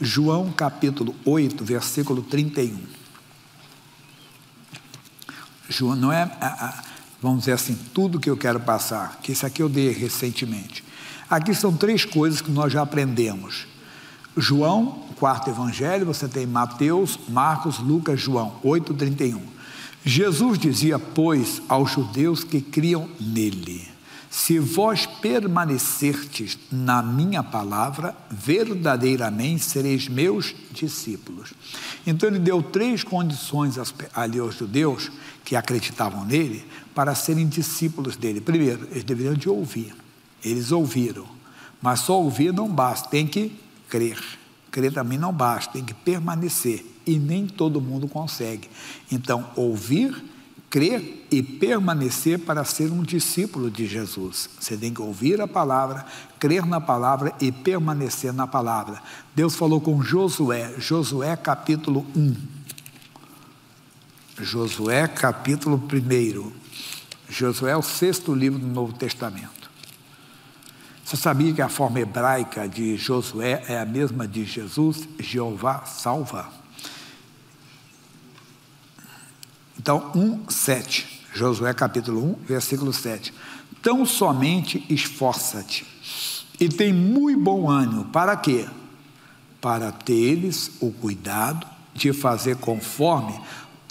João capítulo 8, versículo 31. João, não é, vamos dizer assim, tudo que eu quero passar, que isso aqui eu dei recentemente. Aqui são três coisas que nós já aprendemos. João, quarto evangelho, você tem Mateus, Marcos, Lucas, João, 8,31. Jesus dizia, pois, aos judeus que criam nele: Se vós permanecerdes na minha palavra, verdadeiramente sereis meus discípulos. Então ele deu três condições ali aos judeus que acreditavam nele para serem discípulos dele. Primeiro, eles deveriam de ouvir. Eles ouviram, mas só ouvir não basta, tem que crer. Crer também não basta, tem que permanecer. E nem todo mundo consegue. Então, ouvir, crer e permanecer para ser um discípulo de Jesus. Você tem que ouvir a palavra, crer na palavra e permanecer na palavra. Deus falou com Josué, Josué capítulo 1. Josué capítulo 1. Josué é o sexto livro do Novo Testamento. Você sabia que a forma hebraica de Josué é a mesma de Jesus? Jeová salva. Então, 1, 7. Josué capítulo 1, versículo 7. Tão somente esforça-te e tem muito bom ânimo. Para quê? Para teres o cuidado de fazer conforme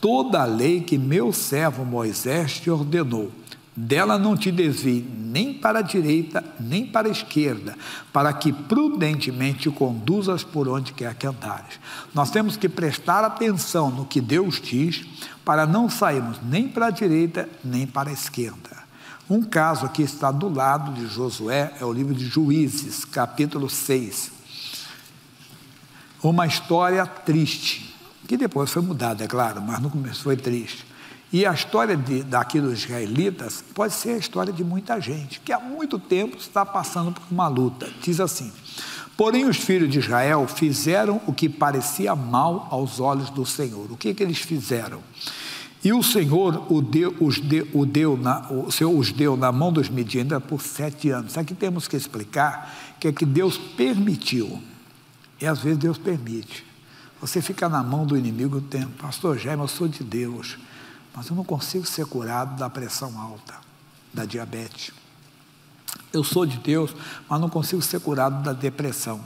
toda a lei que meu servo Moisés te ordenou dela não te desvie nem para a direita, nem para a esquerda, para que prudentemente conduzas por onde quer que andares. Nós temos que prestar atenção no que Deus diz, para não sairmos nem para a direita, nem para a esquerda. Um caso aqui está do lado de Josué, é o livro de Juízes, capítulo 6. Uma história triste, que depois foi mudada, é claro, mas no começo foi triste. E a história de, daqui dos israelitas pode ser a história de muita gente, que há muito tempo está passando por uma luta. Diz assim: Porém, os filhos de Israel fizeram o que parecia mal aos olhos do Senhor. O que, que eles fizeram? E o Senhor o deu, os deu, o deu na, o Senhor os deu na mão dos medianos por sete anos. Aqui temos que explicar que é que Deus permitiu. E às vezes Deus permite. Você fica na mão do inimigo o tempo. Pastor Jaime, eu sou de Deus. Mas eu não consigo ser curado da pressão alta, da diabetes. Eu sou de Deus, mas não consigo ser curado da depressão.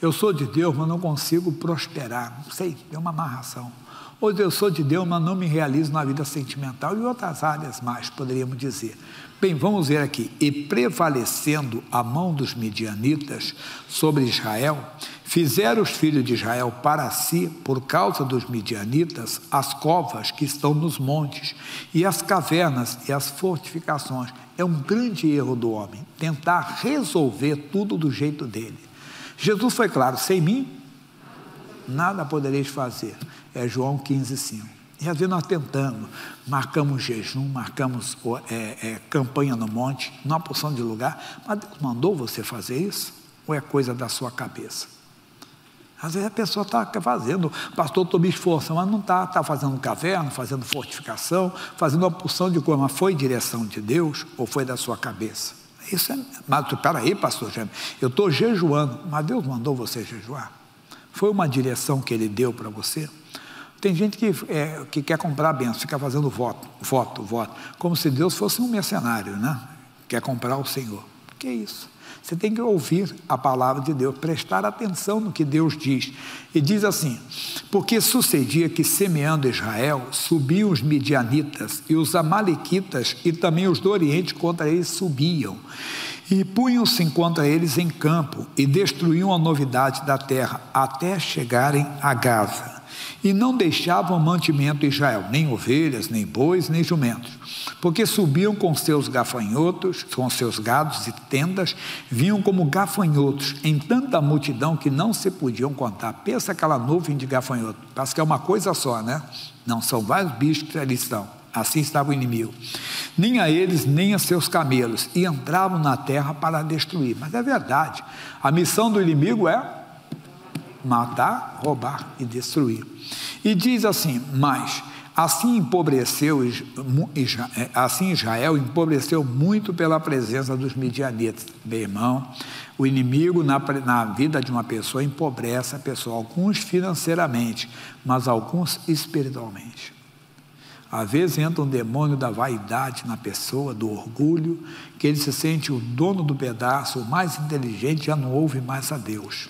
Eu sou de Deus, mas não consigo prosperar. Não sei, é uma amarração. Ou eu sou de Deus, mas não me realizo na vida sentimental e outras áreas mais, poderíamos dizer. Bem, vamos ver aqui. E prevalecendo a mão dos midianitas sobre Israel, fizeram os filhos de Israel para si, por causa dos midianitas, as covas que estão nos montes, e as cavernas e as fortificações. É um grande erro do homem, tentar resolver tudo do jeito dele. Jesus foi claro: sem mim, nada podereis fazer. É João 15, 5. E às vezes nós tentamos, marcamos jejum, marcamos é, é, campanha no monte, numa porção de lugar, mas Deus mandou você fazer isso? Ou é coisa da sua cabeça? Às vezes a pessoa está fazendo, pastor, estou me esforçando, mas não está, está fazendo caverna, fazendo fortificação, fazendo uma porção de coisa, mas foi direção de Deus ou foi da sua cabeça? Isso é, mas espera aí, pastor Jaime, eu estou jejuando, mas Deus mandou você jejuar? Foi uma direção que Ele deu para você? Tem gente que, é, que quer comprar a benção, fica fazendo voto, voto, voto, como se Deus fosse um mercenário, né? Quer comprar o Senhor. Que é isso? Você tem que ouvir a palavra de Deus, prestar atenção no que Deus diz. E diz assim: Porque sucedia que, semeando Israel, subiam os midianitas e os amalequitas e também os do Oriente contra eles subiam. E punham-se contra eles em campo e destruíam a novidade da terra até chegarem a Gaza e não deixavam mantimento Israel, nem ovelhas, nem bois, nem jumentos, porque subiam com seus gafanhotos, com seus gados e tendas, vinham como gafanhotos em tanta multidão que não se podiam contar. Pensa aquela nuvem de gafanhotos, parece que é uma coisa só, né? Não, são vários bichos que ali estão. Assim estava o inimigo. Nem a eles, nem a seus camelos, e entravam na terra para destruir. Mas é verdade, a missão do inimigo é matar, roubar e destruir. E diz assim: Mas Assim empobreceu, é, assim Israel empobreceu muito pela presença dos midianitas. Meu irmão, o inimigo na, na vida de uma pessoa empobrece a pessoa, alguns financeiramente, mas alguns espiritualmente. Às vezes entra um demônio da vaidade na pessoa, do orgulho, que ele se sente o dono do pedaço, o mais inteligente, já não ouve mais a Deus.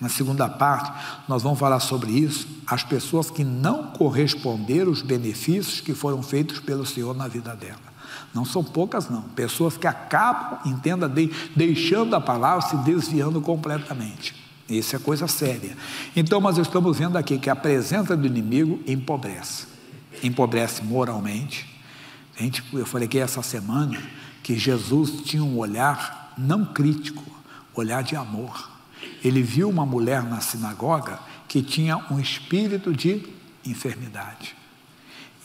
Na segunda parte, nós vamos falar sobre isso, as pessoas que não corresponderam os benefícios que foram feitos pelo Senhor na vida dela. Não são poucas, não. Pessoas que acabam, entenda, de, deixando a palavra, se desviando completamente. Isso é coisa séria. Então, nós estamos vendo aqui que a presença do inimigo empobrece. Empobrece moralmente. Gente, eu falei que essa semana que Jesus tinha um olhar não crítico, olhar de amor ele viu uma mulher na sinagoga que tinha um espírito de enfermidade.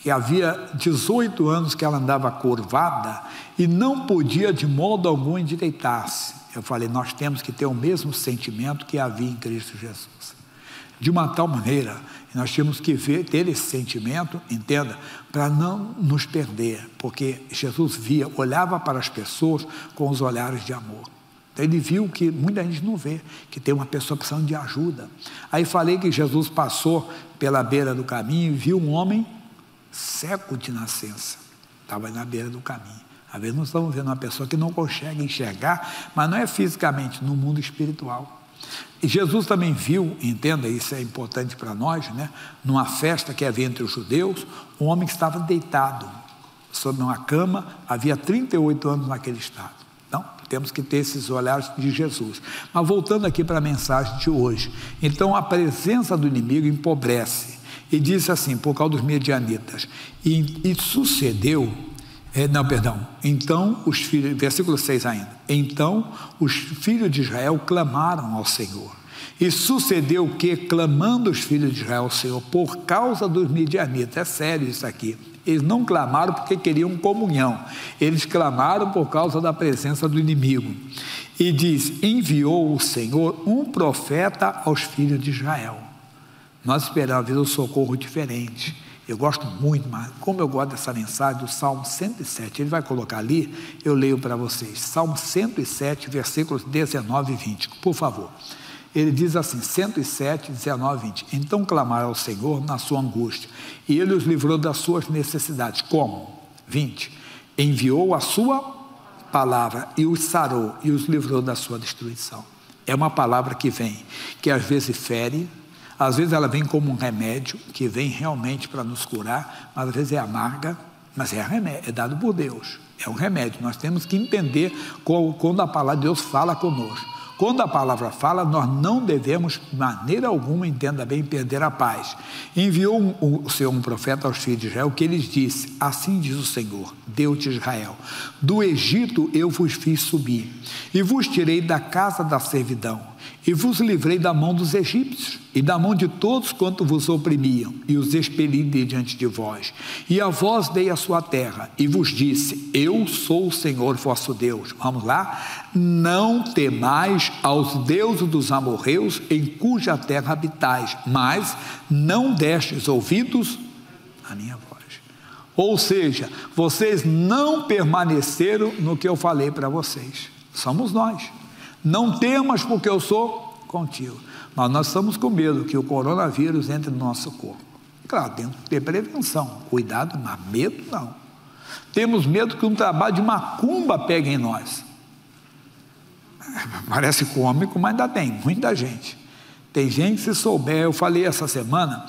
E havia 18 anos que ela andava curvada e não podia de modo algum endireitar-se. Eu falei, nós temos que ter o mesmo sentimento que havia em Cristo Jesus. De uma tal maneira, nós temos que ver, ter esse sentimento, entenda, para não nos perder, porque Jesus via, olhava para as pessoas com os olhares de amor. Ele viu que muita gente não vê, que tem uma pessoa precisando de ajuda. Aí falei que Jesus passou pela beira do caminho e viu um homem cego de nascença. Estava na beira do caminho. Às vezes nós estamos vendo uma pessoa que não consegue enxergar, mas não é fisicamente, no mundo espiritual. Jesus também viu, entenda, isso é importante para nós, né? numa festa que havia entre os judeus, um homem que estava deitado sobre uma cama, havia 38 anos naquele estado. Então, temos que ter esses olhares de Jesus. Mas voltando aqui para a mensagem de hoje. Então, a presença do inimigo empobrece. E disse assim, por causa dos medianitas. E, e sucedeu, é, não, perdão. Então, os filhos, versículo 6 ainda. Então, os filhos de Israel clamaram ao Senhor. E sucedeu que, clamando os filhos de Israel ao Senhor, por causa dos medianitas, é sério isso aqui eles não clamaram porque queriam comunhão, eles clamaram por causa da presença do inimigo. E diz: enviou o Senhor um profeta aos filhos de Israel. Nós esperávamos um socorro diferente. Eu gosto muito, mas como eu gosto dessa mensagem do Salmo 107, ele vai colocar ali, eu leio para vocês. Salmo 107, versículos 19 e 20, por favor. Ele diz assim, 107, 19, 20. Então clamaram ao Senhor na sua angústia, e ele os livrou das suas necessidades. Como? 20. Enviou a sua palavra e os sarou e os livrou da sua destruição. É uma palavra que vem, que às vezes fere, às vezes ela vem como um remédio, que vem realmente para nos curar, mas às vezes é amarga, mas é remédio, é dado por Deus. É um remédio. Nós temos que entender quando a palavra de Deus fala conosco. Quando a palavra fala, nós não devemos, de maneira alguma, entenda bem, perder a paz. Enviou um, o Senhor um profeta aos filhos de Israel que lhes disse: Assim diz o Senhor, Deus de Israel: Do Egito eu vos fiz subir, e vos tirei da casa da servidão e vos livrei da mão dos egípcios e da mão de todos quanto vos oprimiam, e os expeli de diante de vós. E a vós dei a sua terra, e vos disse: Eu sou o Senhor vosso Deus. Vamos lá? Não temais aos deuses dos amorreus, em cuja terra habitais, mas não destes ouvidos à minha voz. Ou seja, vocês não permaneceram no que eu falei para vocês. Somos nós. Não temas, porque eu sou contigo. Mas nós estamos com medo que o coronavírus entre no nosso corpo. Claro, tem que ter prevenção, cuidado, mas medo não. Temos medo que um trabalho de macumba pegue em nós. Parece cômico, mas ainda tem, muita gente. Tem gente, se souber, eu falei essa semana,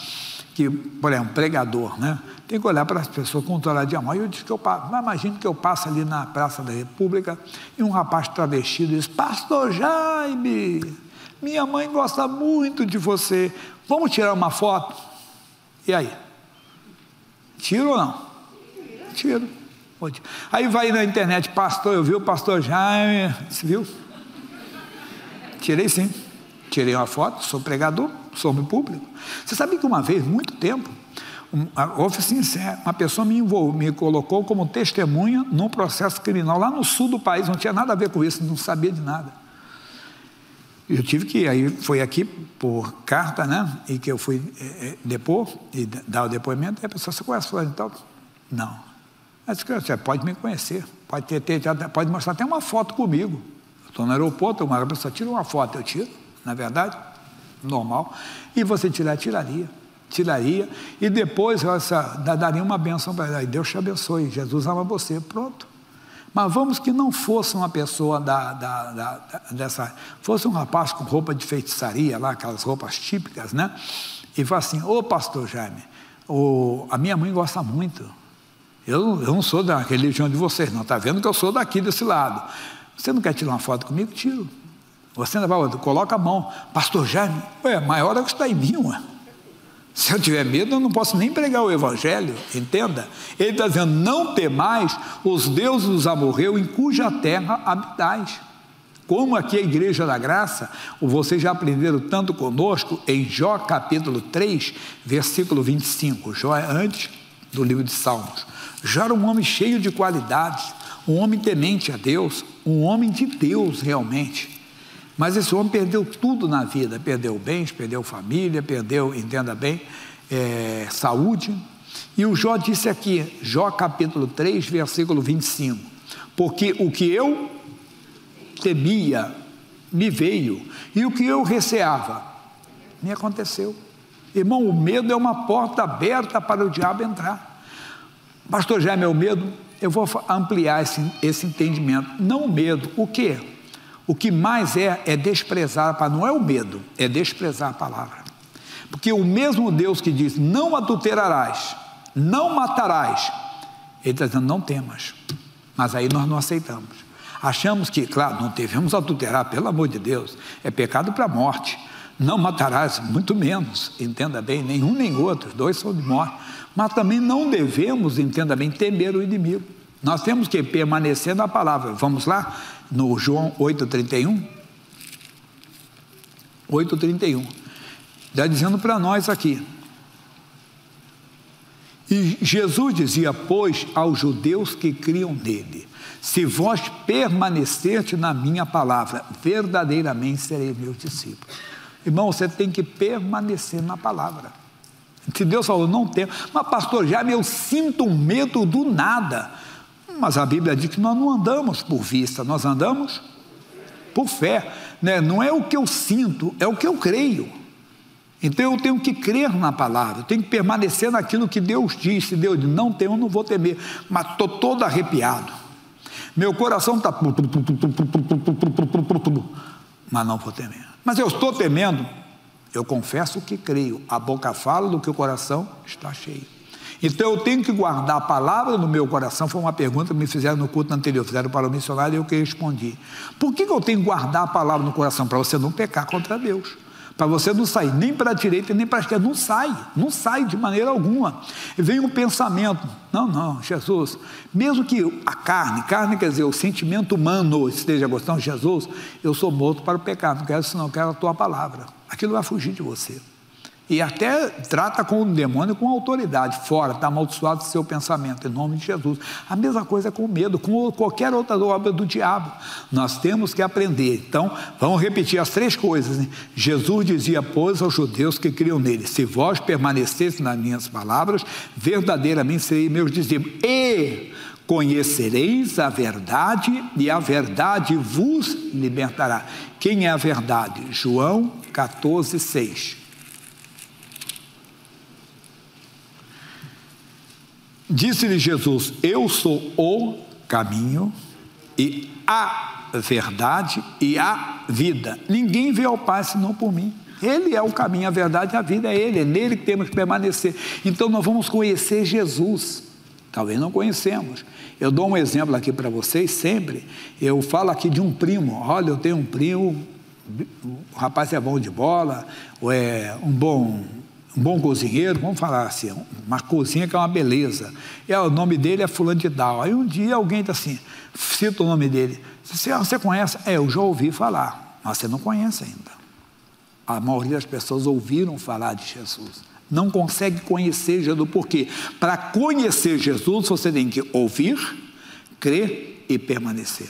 que, por exemplo, um pregador, né? Tem que olhar para as pessoas com de amor. E eu disse que eu passo, mas imagino que eu passo ali na Praça da República e um rapaz travestido diz, Pastor Jaime, minha mãe gosta muito de você, vamos tirar uma foto? E aí? Tiro ou não? Tiro. Aí vai na internet, pastor, eu vi o pastor Jaime, você viu? Tirei sim. Tirei uma foto, sou pregador, sou homem público. Você sabe que uma vez, muito tempo, uma, uma pessoa me, envolveu, me colocou como testemunha num processo criminal lá no sul do país, não tinha nada a ver com isso, não sabia de nada. Eu tive que, aí foi aqui por carta, né? E que eu fui é, é, depor e dar o depoimento, e a pessoa, você conhece fulano então? Não. Mas você pode me conhecer, pode, ter, ter, pode mostrar até uma foto comigo. Estou no aeroporto, uma pessoa tira uma foto, eu tiro, na verdade, normal. E você tirar, tiraria. Tiraria. E depois essa, daria uma benção para ela. Deus te abençoe, Jesus ama você. Pronto. Mas vamos que não fosse uma pessoa da, da, da, dessa. Fosse um rapaz com roupa de feitiçaria, lá, aquelas roupas típicas, né? E fala assim: Ô pastor Jaime, o, a minha mãe gosta muito. Eu, eu não sou da religião de vocês, não. Está vendo que eu sou daqui desse lado. Você não quer tirar uma foto comigo? Tiro. Você ainda vai, coloca a mão. Pastor Jaime, ué, maior é que está em mim, ué. Se eu tiver medo, eu não posso nem pregar o Evangelho, entenda? Ele está dizendo: não temais os deuses dos amorreus em cuja terra habitais. Como aqui a Igreja da Graça, vocês já aprenderam tanto conosco em Jó capítulo 3, versículo 25. Jó é antes do livro de Salmos. Jó era um homem cheio de qualidades, um homem temente a Deus, um homem de Deus realmente. Mas esse homem perdeu tudo na vida: perdeu bens, perdeu família, perdeu, entenda bem, é, saúde. E o Jó disse aqui, Jó capítulo 3, versículo 25: Porque o que eu temia me veio, e o que eu receava me aconteceu. Irmão, o medo é uma porta aberta para o diabo entrar. Pastor Jaime, é o medo? Eu vou ampliar esse, esse entendimento. Não o medo, o que? O que mais é, é desprezar. Não é o medo, é desprezar a palavra. Porque o mesmo Deus que diz: não adulterarás, não matarás, ele está dizendo: não temas. Mas aí nós não aceitamos. Achamos que, claro, não devemos adulterar, pelo amor de Deus, é pecado para a morte. Não matarás, muito menos, entenda bem, nenhum nem outro, dois são de morte. Mas também não devemos, entenda bem, temer o inimigo. Nós temos que permanecer na palavra. Vamos lá? no João 8,31. 8,31. Está dizendo para nós aqui. E Jesus dizia, pois, aos judeus que criam nele: Se vós permanecerdes na minha palavra, verdadeiramente serei meus discípulos. Irmão, você tem que permanecer na palavra. Se Deus falou, não tem, mas pastor, já eu sinto medo do nada. Mas a Bíblia diz que nós não andamos por vista, nós andamos por fé. Né? Não é o que eu sinto, é o que eu creio. Então eu tenho que crer na palavra, eu tenho que permanecer naquilo que Deus disse. Se Deus diz, não eu não vou temer. Mas estou todo arrepiado. Meu coração está. Mas não vou temer. Mas eu estou temendo. Eu confesso que creio. A boca fala do que o coração está cheio. Então eu tenho que guardar a palavra no meu coração. Foi uma pergunta que me fizeram no culto anterior, fizeram para o missionário e eu que respondi. Por que, que eu tenho que guardar a palavra no coração? Para você não pecar contra Deus. Para você não sair nem para a direita nem para a esquerda. Não sai, não sai de maneira alguma. E vem um pensamento: não, não, Jesus, mesmo que a carne, carne quer dizer o sentimento humano esteja gostando Jesus, eu sou morto para o pecado. Não quero isso, não, quero a tua palavra. Aquilo vai fugir de você. E até trata com o demônio com autoridade, fora, está amaldiçoado o seu pensamento, em nome de Jesus. A mesma coisa com o medo, com qualquer outra obra do diabo. Nós temos que aprender. Então, vamos repetir as três coisas. Né? Jesus dizia, pois, aos judeus que criam nele: Se vós permanecesse nas minhas palavras, verdadeiramente serei meus discípulos. E conhecereis a verdade, e a verdade vos libertará. Quem é a verdade? João 14, 6. Disse-lhe Jesus: Eu sou o caminho e a verdade e a vida. Ninguém vê ao Pai senão por mim. Ele é o caminho, a verdade e a vida é Ele, é nele que temos que permanecer. Então nós vamos conhecer Jesus. Talvez não conhecemos. Eu dou um exemplo aqui para vocês sempre. Eu falo aqui de um primo. Olha, eu tenho um primo, o rapaz é bom de bola, ou é um bom um bom cozinheiro, vamos falar assim, uma cozinha que é uma beleza. E o nome dele é fulano de. Aí um dia alguém está assim, cita o nome dele. Você, você conhece? É, eu já ouvi falar, mas você não conhece ainda. A maioria das pessoas ouviram falar de Jesus. Não consegue conhecer Jesus. Por quê? Para conhecer Jesus, você tem que ouvir, crer e permanecer.